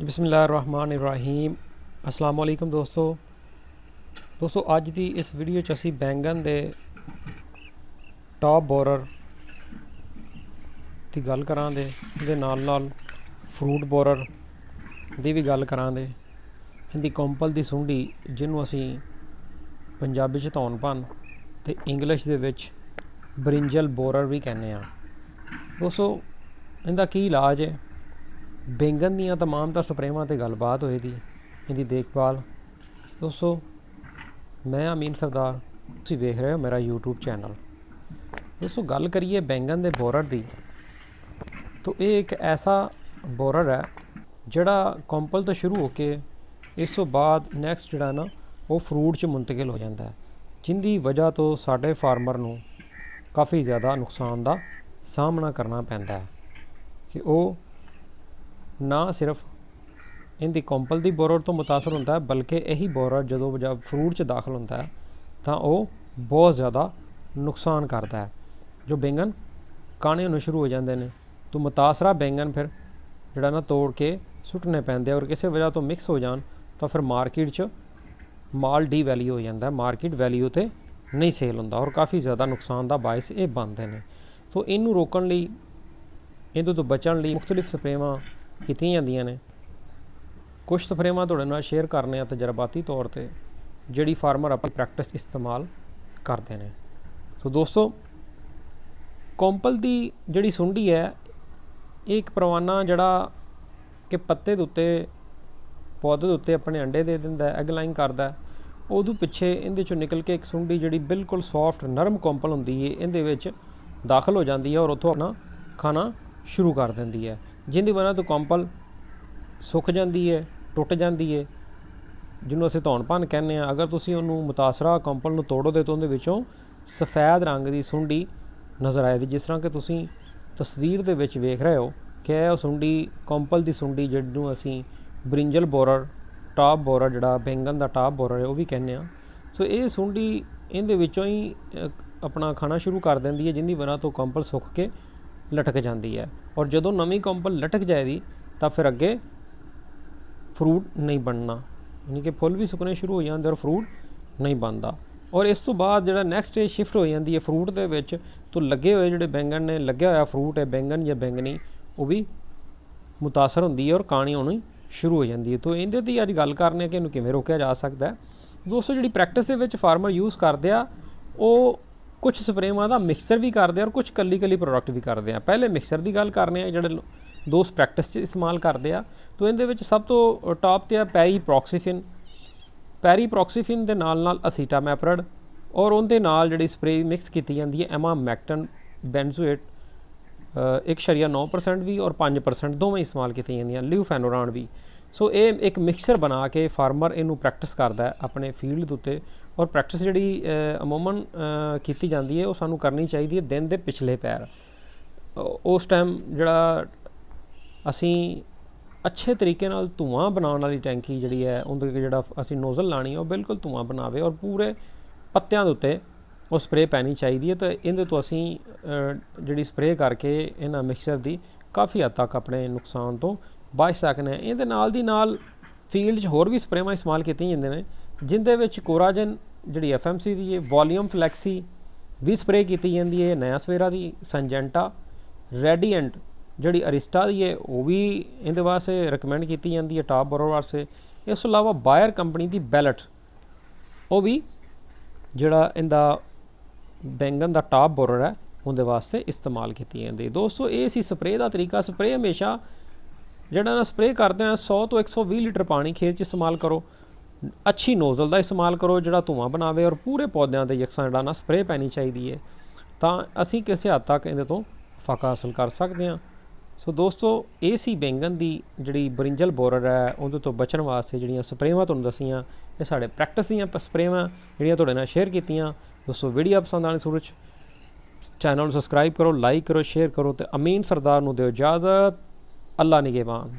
ਬਿਸਮਿਲ੍ਲਾਹਿਰਰਹਿਮਾਨਿਰਰਹੀਮ। ਅਸਲਾਮ ਵਾਲੇਕੁਮ ਦੋਸਤੋ। ਦੋਸਤੋ, ਅੱਜ ਦੀ ਇਸ ਵੀਡੀਓ 'ਚ ਅਸੀਂ ਬੈਂਗਨ ਦੇ ਟਾਪ ਬੋਰਰ ਦੀ ਗੱਲ ਕਰਾਂਗੇ। ਇਹਦੇ ਨਾਲ ਨਾਲ ਫਰੂਟ ਬੋਰਰ ਦੀ ਵੀ ਗੱਲ ਕਰਾਂਗੇ। ਇਹਦੀ ਕੰਪਲ ਦੀ ਸੁੰਡੀ ਜਿਹਨੂੰ ਅਸੀਂ ਪੰਜਾਬੀ 'ਚ ਧੌਣ ਭੰਨ ਤੇ ਇੰਗਲਿਸ਼ ਦੇ ਵਿੱਚ ਬ੍ਰਿੰਜਲ ਬੋਰਰ ਵੀ ਕਹਿੰਦੇ ਆ ਦੋਸਤੋ, ਇਹਦਾ ਕੀ ਇਲਾਜ ਹੈ? ਬੈਂਗਨ ਦੀਆਂ तमाम ਤਾਂ ਸਪਰੇਵਾਂ ਤੇ ਗੱਲਬਾਤ ਹੋਈ ਦੀ ਇਹਦੀ ਦੇਖਭਾਲ ਦੋਸਤੋ ਮੈਂ ਅਮੀਨ ਸਰਦਾਰ ਤੁਸੀਂ ਵੇਖ ਰਹੇ ਹੋ ਮੇਰਾ YouTube ਚੈਨਲ ਦੋਸਤੋ ਗੱਲ ਕਰੀਏ ਬੈਂਗਨ ਦੇ ਬੋਰਰ ਦੀ ਤਾਂ ਇਹ ਇੱਕ ਐਸਾ ਬੋਰਰ ਹੈ ਜਿਹੜਾ ਕੰਪਲ ਤੋਂ ਸ਼ੁਰੂ ਹੋ ਕੇ ਇਸ ਤੋਂ ਬਾਅਦ ਨੈਕਸਟ ਜਿਹੜਾ ਨਾ ਉਹ ਫਰੂਟ 'ਚ ਮੁੰਤਕਿਲ ਹੋ ਜਾਂਦਾ ਹੈ ਜਿੰਦੀ ਵਜ੍ਹਾ ਤੋਂ ਸਾਡੇ ਫਾਰਮਰ ਨੂੰ ਕਾਫੀ ਜ਼ਿਆਦਾ ਨੁਕਸਾਨ ਦਾ ਸਾਹਮਣਾ ਕਰਨਾ ਪੈਂਦਾ ਹੈ ਕਿ ਉਹ ਨਾ ਸਿਰਫ ਇਹਦੀ ਕੰਪਲ ਦੀ ਬੋਰਰ ਤੋਂ ਮੁਤਾਸਰ ਹੁੰਦਾ ਹੈ, ਬਲਕਿ ਇਹੀ ਬੋਰਰ ਜਦੋਂ ਫਰੂਟ 'ਚ ਦਾਖਲ ਹੁੰਦਾ ਹੈ, ਤਾਂ ਉਹ ਬਹੁਤ ਜ਼ਿਆਦਾ ਨੁਕਸਾਨ ਕਰਦਾ ਹੈ। ਜੋ ਬੈਂਗਨ ਕਾਣੇ ਹੋਣੇ ਸ਼ੁਰੂ ਹੋ ਜਾਂਦੇ ਨੇ, ਤਾਂ ਮੁਤਾਸਰਾ ਬੈਂਗਨ ਫਿਰ ਜਿਹੜਾ ਨਾ ਤੋੜ ਕੇ ਸੁੱਟਨੇ ਪੈਂਦੇ ਔਰ ਕਿਸੇ ਵਜ੍ਹਾ ਤੋਂ ਮਿਕਸ ਹੋ ਜਾਣ, ਤਾਂ ਫਿਰ ਮਾਰਕੀਟ 'ਚ ਮਾਲ ਡੀ ਵੈਲਿਊ ਹੋ ਜਾਂਦਾ ਮਾਰਕੀਟ ਵੈਲਿਊ ਤੇ ਨਹੀਂ ਸੇਲ ਹੁੰਦਾ ਔਰ ਕਾਫੀ ਜ਼ਿਆਦਾ ਨੁਕਸਾਨ ਦਾ ਬਾਇਸ ਇਹ ਬਣਦੇ ਨੇ। ਸੋ ਇਹਨੂੰ ਰੋਕਣ ਲਈ, ਇਹਦੇ ਤੋਂ ਬਚਣ ਲਈ ਮੁxtਲਿਫ ਸਪਰੇਵਾਂ ਕੀਤੀਆਂ ਜਾਂਦੀਆਂ ਨੇ। ਕੁਝ ਸਪਰੇਵਾਂ ਤੁਹਾਡੇ ਨਾਲ ਸ਼ੇਅਰ ਕਰਨੇ ਆ ਤਜਰਬਾਤੀ ਤੌਰ ਤੇ, ਜਿਹੜੀ ਫਾਰਮਰ ਆਪਣੀ ਪ੍ਰੈਕਟਿਸ ਇਸਤੇਮਾਲ ਕਰਦੇ ਨੇ। ਸੋ ਦੋਸਤੋ, ਕੰਪਲ ਦੀ ਜਿਹੜੀ ਸੁੰਡੀ ਹੈ, ਇਹ ਇੱਕ ਪਰਵਾਨਾ ਜਿਹੜਾ ਕਿ ਪੱਤੇ ਦੇ ਉੱਤੇ, ਪੌਦੇ ਦੇ ਉੱਤੇ ਆਪਣੇ ਅੰਡੇ ਦੇ ਦਿੰਦਾ ਐਗ ਲਾਈਨ ਕਰਦਾ ਉਦੋਂ ਪਿੱਛੇ ਇਹਦੇ ਚੋਂ ਨਿਕਲ ਕੇ ਇੱਕ ਸੁੰਡੀ ਜਿਹੜੀ ਬਿਲਕੁਲ ਸੌਫਟ ਨਰਮ ਕੰਪਲ ਹੁੰਦੀ ਹੈ, ਇਹਦੇ ਵਿੱਚ ਦਾਖਲ ਹੋ ਜਾਂਦੀ ਹੈ ਔਰ ਉੱਥੋਂ ਆਪਣਾ ਖਾਣਾ ਸ਼ੁਰੂ ਕਰ ਦਿੰਦੀ ਹੈ। ਜਿਹਦੀ ਵਜ੍ਹਾ ਤੋਂ ਕੰਪਲ ਸੁੱਕ ਜਾਂਦੀ ਹੈ ਟੁੱਟ ਜਾਂਦੀ ਹੈ ਜਿਹਨੂੰ ਅਸੀਂ ਧੌਣ ਭੰਨ ਕਹਿੰਦੇ ਆ ਅਗਰ ਤੁਸੀਂ ਉਹਨੂੰ ਮੁਤਾਸਰਾ ਕੰਪਲ ਨੂੰ ਤੋੜੋਦੇ ਤਾਂ ਉਹਦੇ ਵਿੱਚੋਂ ਸਫੈਦ ਰੰਗ ਦੀ ਸੁੰਡੀ ਨਜ਼ਰ ਆਏਗੀ। ਜਿਸ ਤਰ੍ਹਾਂ ਕਿ ਤੁਸੀਂ ਤਸਵੀਰ ਦੇ ਵਿੱਚ ਵੇਖ ਰਹੇ ਹੋ ਕਿ ਇਹ ਸੁੰਡੀ, ਕੰਪਲ ਦੀ ਸੁੰਡੀ ਜਿਹਨੂੰ ਅਸੀਂ ਬ੍ਰਿੰਜਲ ਬੋਰਰ, ਟਾਪ ਬੋਰਰ, ਜਿਹੜਾ ਬੈਂਗਨ ਦਾ ਟਾਪ ਬੋਰਰ ਹੈ, ਉਹ ਵੀ ਕਹਿੰਦੇ ਆ ਸੋ ਇਹ ਸੁੰਡੀ ਇਹਦੇ ਵਿੱਚੋਂ ਹੀ ਆਪਣਾ ਖਾਣਾ ਸ਼ੁਰੂ ਕਰ ਦਿੰਦੀ ਹੈ, ਜਿੰਦੀ ਵਜ੍ਹਾ ਤੋਂ ਕੰਪਲ ਸੁੱਕ ਕੇ ਲਟਕ ਜਾਂਦੀ ਹੈ। ਔਰ ਜਦੋਂ ਨਵੀਂ ਕੰਪਲ ਲਟਕ ਜਾਏਗੀ, ਤਾਂ ਫਿਰ ਅੱਗੇ ਫਰੂਟ ਨਹੀਂ ਬਣਨਾ। ਯਾਨੀ ਕਿ ਫੁੱਲ ਵੀ ਸੁੱਕਣੇ ਸ਼ੁਰੂ ਹੋ ਜਾਂਦੇ ਔਰ ਫਰੂਟ ਨਹੀਂ ਬਣਦਾ। ਔਰ ਇਸ ਤੋਂ ਬਾਅਦ ਜਿਹੜਾ ਨੈਕਸਟ ਸਟੇਜ ਸ਼ਿਫਟ ਹੋ ਜਾਂਦੀ ਹੈ ਫਰੂਟ ਦੇ ਵਿੱਚ, ਤੋਂ ਲੱਗੇ ਹੋਏ ਜਿਹੜੇ ਬੈਂਗਣ ਨੇ ਲੱਗਿਆ ਹੋਇਆ ਫਰੂਟ ਹੈ, ਬੈਂਗਣ ਜਾਂ ਬੈਂਗਣੀ, ਉਹ ਵੀ ਮੁਤਾਸਰ ਹੁੰਦੀ ਹੈ ਔਰ ਕਾਣੀ ਹੋਣੀ ਸ਼ੁਰੂ ਹੋ ਜਾਂਦੀ ਹੈ। ਤੋਂ ਇਹਦੇ ਤੇ ਅੱਜ ਗੱਲ ਕਰਨੇ ਕਿ ਇਹਨੂੰ ਕਿਵੇਂ ਰੋਕਿਆ ਜਾ ਸਕਦਾ ਹੈ। ਦੋਸਤੋ, ਜਿਹੜੀ ਪ੍ਰੈਕਟਿਸ ਦੇ ਵਿੱਚ ਫਾਰਮਰ ਯੂਜ਼ ਕਰਦੇ ਆ, ਉਹ ਕੁਝ ਸਪਰੇਵਾਂ ਦਾ ਮਿਕਸਚਰ ਵੀ ਕਰਦੇ ਆ ਔਰ ਕੁਝ ਕੱਲੀ ਕੱਲੀ ਪ੍ਰੋਡਕਟ ਵੀ ਕਰਦੇ ਆ। ਪਹਿਲੇ ਮਿਕਸਚਰ ਦੀ ਗੱਲ ਕਰਨੇ ਆ ਜਿਹੜੇ ਦੋਸਤ ਪ੍ਰੈਕਟਿਸ 'ਚ ਇਸਤੇਮਾਲ ਕਰਦੇ ਆ। ਤੋਂ ਇਹਦੇ ਵਿੱਚ ਸਭ ਤੋਂ ਟਾਪ ਤੇ ਆ ਪੈਰੀ ਪ੍ਰੋਕਸੀਫਿਨ ਪੈਰੀ ਪ੍ਰੋਕਸੀਫਿਨ ਦੇ ਨਾਲ ਨਾਲ ਅਸੀਟਾਮੈਪਰਡ ਔਰ ਉਹਦੇ ਨਾਲ ਜਿਹੜੀ ਸਪਰੇ ਮਿਕਸ ਕੀਤੀ ਜਾਂਦੀ ਹੈ, ਐਮਾਮੈਕਟਨ ਬੈਂਜ਼ੋਏਟ 1.9% ਵੀ ਔਰ 5% ਦੋਵੇਂ ਇਸਤੇਮਾਲ ਕੀਤੀਆਂ ਜਾਂਦੀਆਂ, ਲਿਊਫੈਨੋਰਾਨ ਵੀ। ਸੋ ਇਹ ਇੱਕ ਮਿਕਸਚਰ ਬਣਾ ਕੇ ਫਾਰਮਰ ਇਹਨੂੰ ਪ੍ਰੈਕਟਿਸ ਕਰਦਾ ਆਪਣੇ ਫੀਲਡ ਦੇ ਉੱਤੇ ਔਰ ਪ੍ਰੈਕਟਿਸ ਜਿਹੜੀ ਅਮੂਮਨ ਕੀਤੀ ਜਾਂਦੀ ਹੈ, ਉਹ ਸਾਨੂੰ ਕਰਨੀ ਚਾਹੀਦੀ ਹੈ ਦਿਨ ਦੇ ਪਿਛਲੇ ਪੈਰ। ਉਸ ਟਾਈਮ ਜਿਹੜਾ ਅਸੀਂ ਅੱਛੇ ਤਰੀਕੇ ਨਾਲ ਧੂਆਂ ਬਣਾਉਣ ਵਾਲੀ ਟੈਂਕੀ ਜਿਹੜੀ ਹੈ, ਉਹਦੇ ਜਿਹੜਾ ਅਸੀਂ ਨੋਜ਼ਲ ਲਾਣੀ ਹੈ, ਉਹ ਬਿਲਕੁਲ ਧੂਆਂ ਬਣਾਵੇ ਔਰ ਪੂਰੇ ਪੱਤਿਆਂ ਦੇ ਉੱਤੇ ਉਹ ਸਪਰੇ ਪੈਣੀ ਚਾਹੀਦੀ ਹੈ। ਤਾਂ ਇਹਦੇ ਤੋਂ ਅਸੀਂ ਜਿਹੜੀ ਸਪਰੇ ਕਰਕੇ ਇਹਨਾਂ ਮਿਕਸਚਰ ਦੀ ਕਾਫੀ ਹੱਦ ਤੱਕ ਆਪਣੇ ਨੁਕਸਾਨ ਤੋਂ ਬਚ ਸਕਨੇ ਇਹਦੇ ਨਾਲ ਦੀ ਨਾਲ ਫੀਲਡ 'ਚ ਹੋਰ ਵੀ ਸਪਰੇਵਾਂ ਇਸਤੇਮਾਲ ਕੀਤੀਆਂ ਜਾਂਦੇ ਨੇ, ਜਿੰਦੇ ਵਿੱਚ ਕੋਰਾਜਨ ਜਿਹੜੀ ਐਫਐਮਸੀ ਦੀ ਹੈ ਵੋਲੀਅਮ ਫਲੈਕਸੀ ਵੀ ਸਪਰੇ ਕੀਤੀ ਜਾਂਦੀ ਹੈ ਨਇਆ ਸਵੇਰਾ ਦੀ ਸੰਜੈਂਟਾ ਰੈਡੀਐਂਟ ਜਿਹੜੀ ਅਰਿਸਟਾ ਦੀ ਹੈ, ਉਹ ਵੀ ਇਹਦੇ ਵਾਸਤੇ ਰეკਮੈਂਡ ਕੀਤੀ ਜਾਂਦੀ ਹੈ ਟਾਪ ਬੋਰਰ ਵਾਸਤੇ। ਇਸ ਤੋਂ ਇਲਾਵਾ ਬਾਇਰ ਕੰਪਨੀ ਦੀ ਬੈਲਟ ਉਹ ਵੀ ਜਿਹੜਾ ਇਹਦਾ ਬੈਂਗਨ ਦਾ ਟਾਪ ਬੋਰਰ ਹੈ, ਉਹਦੇ ਵਾਸਤੇ ਇਸਤੇਮਾਲ ਕੀਤੀ ਜਾਂਦੀ ਦੋਸਤੋ, ਇਹ ਸੀ ਸਪਰੇ ਦਾ ਤਰੀਕਾ। ਸਪਰੇ ਹਮੇਸ਼ਾ ਜਿਹੜਾ ਨਾ ਸਪਰੇ ਕਰਦੇ ਆ 100 ਤੋਂ 120 ਲੀਟਰ ਪਾਣੀ ਖੇਤ 'ਚ ਇਸਤੇਮਾਲ ਕਰੋ। ਅੱਛੀ ਨੋਜ਼ਲ ਦਾ ਇਸਤੇਮਾਲ ਕਰੋ, ਜਿਹੜਾ ਧੂਆਂ ਬਣਾਵੇ ਔਰ ਪੂਰੇ ਪੌਦਿਆਂ ਤੇ ਯਕਸਾਂ ਜਿਹੜਾ ਨਾ ਸਪਰੇ ਪੈਣੀ ਚਾਹੀਦੀ ਹੈ ਤਾਂ ਅਸੀਂ ਕਿਸੇ ਹੱਦ ਤੱਕ ਇਹਦੇ ਤੋਂ ਫਾਕਾ ਹਾਸਲ ਕਰ ਸਕਦੇ ਹਾਂ। ਸੋ ਦੋਸਤੋ, ਇਹ ਸੀ ਬੈਂਗਨ ਦੀ ਜਿਹੜੀ ਬਰਿੰਜਲ ਬੋਰਰ ਹੈ, ਉਹਦੇ ਤੋਂ ਬਚਣ ਵਾਸਤੇ ਜਿਹੜੀਆਂ ਸਪਰੇਵਾਂ ਤੁਹਾਨੂੰ ਦਸੀਆਂ, ਇਹ ਸਾਡੇ ਪ੍ਰੈਕਟਿਸ ਦੀਆਂ ਸਪਰੇਵਾਂ ਜਿਹੜੀਆਂ ਤੁਹਾਡੇ ਨਾਲ ਸ਼ੇਅਰ ਕੀਤੀਆਂ। ਦੋਸਤੋ ਵੀਡੀਓ ਪਸੰਦ ਆਣੀ ਸੂਰਜ ਚੈਨਲ ਨੂੰ ਸਬਸਕ੍ਰਾਈਬ ਕਰੋ ਲਾਈਕ ਕਰੋ ਸ਼ੇਅਰ ਕਰੋ ਤੇ ਅਮੀਨ ਸਰਦਾਰ ਨੂੰ ਦਿਓ ਇਜਾਜ਼ਤ। ਅੱਲਾ ਨਿਗਹਿਬਾਨ।